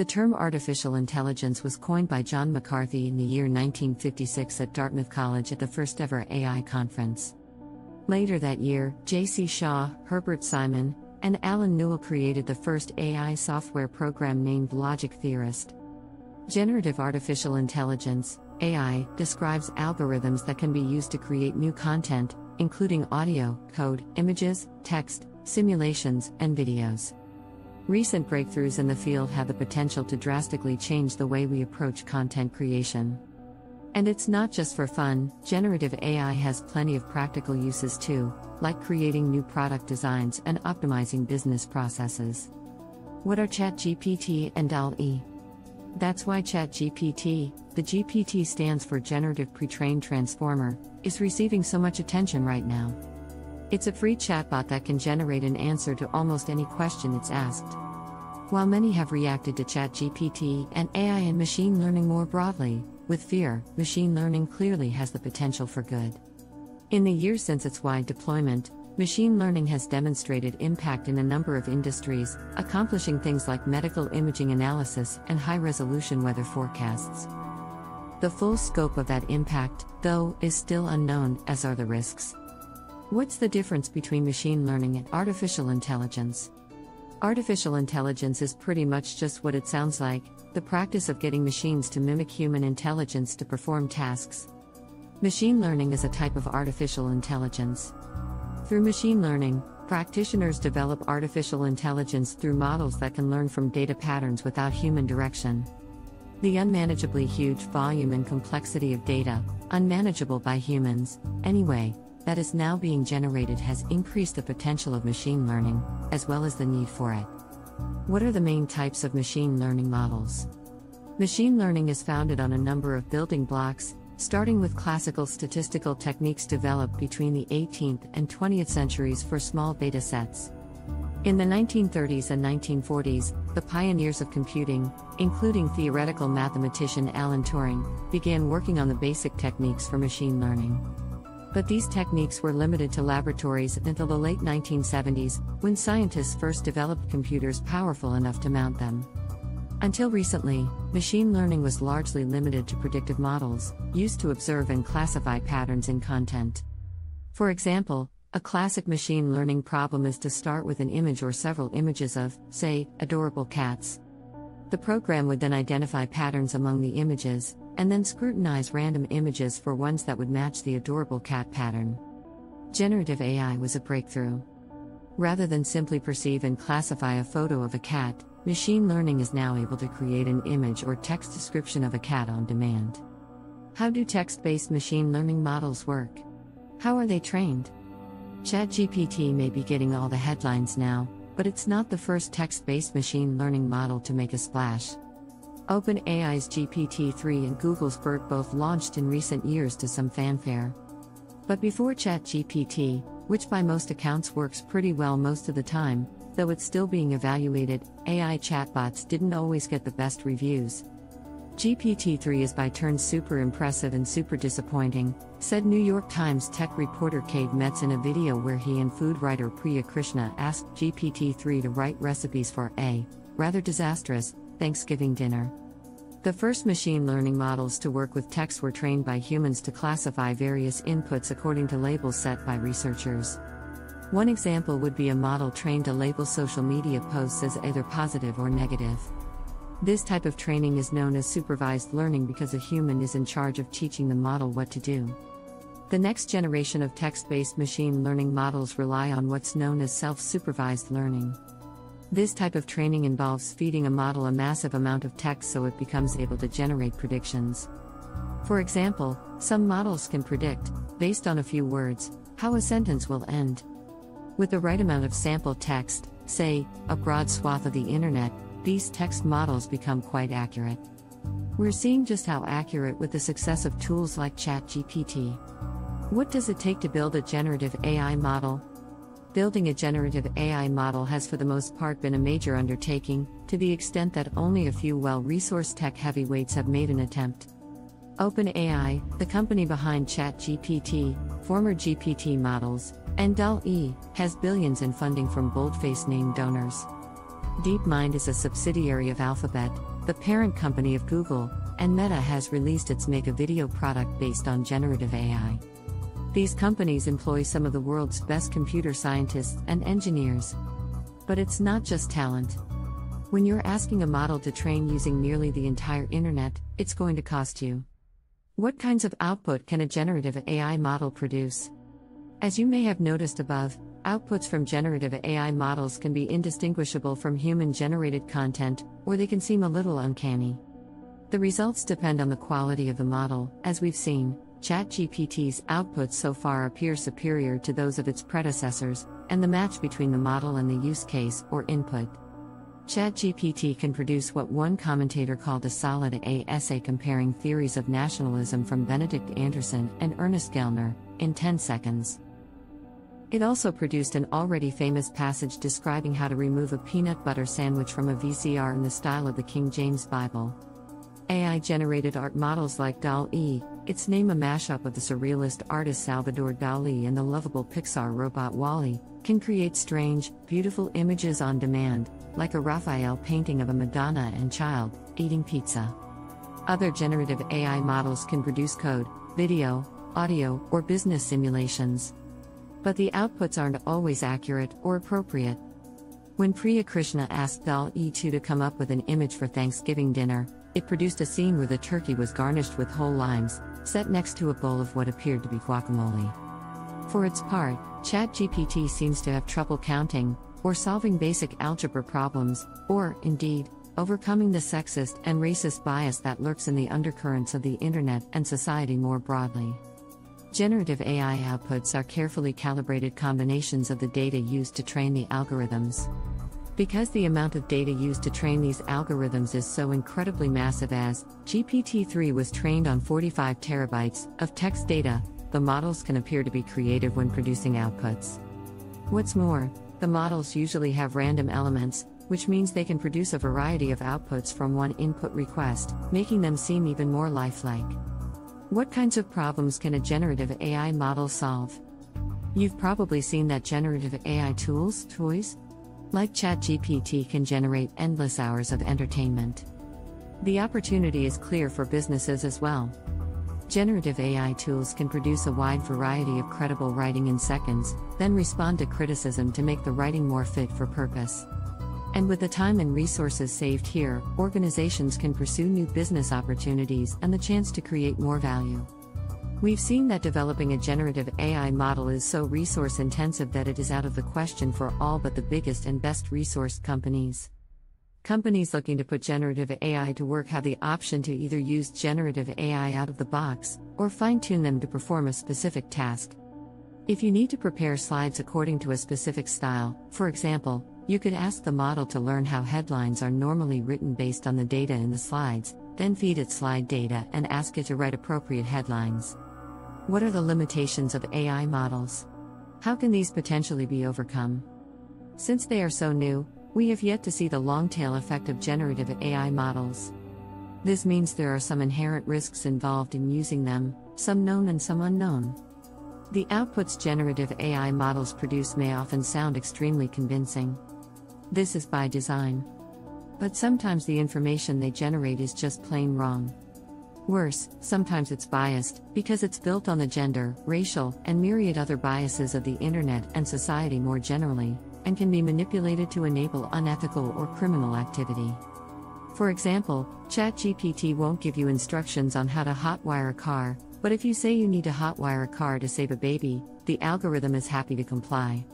The term artificial intelligence was coined by John McCarthy in the year 1956 at Dartmouth College at the first ever AI conference. Later that year, J.C. Shaw, Herbert Simon, and Allen Newell created the first AI software program named Logic Theorist. Generative Artificial Intelligence, AI, describes algorithms that can be used to create new content, including audio, code, images, text, simulations, and videos. Recent breakthroughs in the field have the potential to drastically change the way we approach content creation. And it's not just for fun, generative AI has plenty of practical uses too, like creating new product designs and optimizing business processes. What are ChatGPT and DALL-E? That's why ChatGPT, the GPT stands for Generative Pre-trained Transformer, is receiving so much attention right now. It's a free chatbot that can generate an answer to almost any question it's asked. While many have reacted to ChatGPT and AI and machine learning more broadly, with fear, machine learning clearly has the potential for good. In the years since its wide deployment, machine learning has demonstrated impact in a number of industries, accomplishing things like medical imaging analysis and high resolution weather forecasts. The full scope of that impact, though, is still unknown, as are the risks. What's the difference between machine learning and artificial intelligence? Artificial intelligence is pretty much just what it sounds like the practice of getting machines to mimic human intelligence to perform tasks. Machine learning is a type of artificial intelligence. Through machine learning, practitioners develop artificial intelligence through models that can learn from data patterns without human direction. The unmanageably huge volume and complexity of data, unmanageable by humans, anyway, that is now being generated has increased the potential of machine learning, as well as the need for it. What are the main types of machine learning models? Machine learning is founded on a number of building blocks, starting with classical statistical techniques developed between the 18th and 20th centuries for small data sets. In the 1930s and 1940s, the pioneers of computing, including theoretical mathematician Alan Turing, began working on the basic techniques for machine learning. But these techniques were limited to laboratories until the late 1970s, when scientists first developed computers powerful enough to mount them. Until recently, machine learning was largely limited to predictive models, used to observe and classify patterns in content. For example, a classic machine learning problem is to start with an image or several images of, say, adorable cats. The program would then identify patterns among the images, and then scrutinize random images for ones that would match the adorable cat pattern. Generative AI was a breakthrough. Rather than simply perceive and classify a photo of a cat, machine learning is now able to create an image or text description of a cat on demand. How do text based machine learning models work? How are they trained? ChatGPT may be getting all the headlines now, but it's not the first text based machine learning model to make a splash. OpenAI's GPT 3 and Google's BERT both launched in recent years to some fanfare. But before ChatGPT, which by most accounts works pretty well most of the time, though it's still being evaluated, AI chatbots didn't always get the best reviews. GPT 3 is by turns super impressive and super disappointing, said New York Times tech reporter Cade Metz in a video where he and food writer Priya Krishna asked GPT 3 to write recipes for a rather disastrous Thanksgiving dinner. The first machine learning models to work with text were trained by humans to classify various inputs according to labels set by researchers. One example would be a model trained to label social media posts as either positive or negative. This type of training is known as supervised learning because a human is in charge of teaching the model what to do. The next generation of text based machine learning models rely on what's known as self supervised learning. This type of training involves feeding a model a massive amount of text so it becomes able to generate predictions. For example, some models can predict, based on a few words, how a sentence will end. With the right amount of sample text, say, a broad swath of the internet, these text models become quite accurate. We're seeing just how accurate with the success of tools like ChatGPT. What does it take to build a generative AI model? Building a generative AI model has for the most part been a major undertaking, to the extent that only a few well resourced tech heavyweights have made an attempt. OpenAI, the company behind ChatGPT, former GPT models, and DALL-E, has billions in funding from boldface name donors. DeepMind is a subsidiary of Alphabet, the parent company of Google, and Meta has released its Make-A-Video product based on generative AI. These companies employ some of the world's best computer scientists and engineers. But it's not just talent. When you're asking a model to train using nearly the entire internet, it's going to cost you. What kinds of output can a generative AI model produce? As you may have noticed above, outputs from generative AI models can be indistinguishable from human generated content, or they can seem a little uncanny. The results depend on the quality of the model, as we've seen. ChatGPT's outputs so far appear superior to those of its predecessors, and the match between the model and the use case, or input. ChatGPT can produce what one commentator called a solid A essay comparing theories of nationalism from Benedict Anderson and Ernest Gellner, in 10 seconds. It also produced an already famous passage describing how to remove a peanut butter sandwich from a VCR in the style of the King James Bible. AI generated art models like DALL-E, its name a mashup of the surrealist artist Salvador Dali and the lovable Pixar robot WALL-E, can create strange, beautiful images on demand, like a Raphael painting of a Madonna and child eating pizza. Other generative AI models can produce code, video, audio, or business simulations. But the outputs aren't always accurate or appropriate. When Priya Krishna asked DALL-E 2 to come up with an image for Thanksgiving dinner, it produced a scene where the turkey was garnished with whole limes, set next to a bowl of what appeared to be guacamole. For its part, ChatGPT seems to have trouble counting, or solving basic algebra problems, or, indeed, overcoming the sexist and racist bias that lurks in the undercurrents of the internet and society more broadly. Generative AI outputs are carefully calibrated combinations of the data used to train the algorithms. Because the amount of data used to train these algorithms is so incredibly massive as GPT 3 was trained on 45 terabytes of text data, the models can appear to be creative when producing outputs. What's more, the models usually have random elements, which means they can produce a variety of outputs from one input request, making them seem even more lifelike. What kinds of problems can a generative AI model solve? You've probably seen that generative AI tools, toys, like ChatGPT, can generate endless hours of entertainment. The opportunity is clear for businesses as well. Generative AI tools can produce a wide variety of credible writing in seconds, then respond to criticism to make the writing more fit for purpose. And with the time and resources saved here, organizations can pursue new business opportunities and the chance to create more value. We've seen that developing a generative AI model is so resource intensive that it is out of the question for all but the biggest and best resourced companies. Companies looking to put generative AI to work have the option to either use generative AI out of the box or fine tune them to perform a specific task. If you need to prepare slides according to a specific style, for example, you could ask the model to learn how headlines are normally written based on the data in the slides, then feed it slide data and ask it to write appropriate headlines. What are the limitations of AI models? How can these potentially be overcome? Since they are so new, we have yet to see the long tail effect of generative AI models. This means there are some inherent risks involved in using them, some known and some unknown. The outputs generative AI models produce may often sound extremely convincing. This is by design. But sometimes the information they generate is just plain wrong. Worse, sometimes it's biased, because it's built on the gender, racial, and myriad other biases of the internet and society more generally and can be manipulated to enable unethical or criminal activity. For example, ChatGPT won't give you instructions on how to hotwire a car, but if you say you need to hotwire a car to save a baby, the algorithm is happy to comply.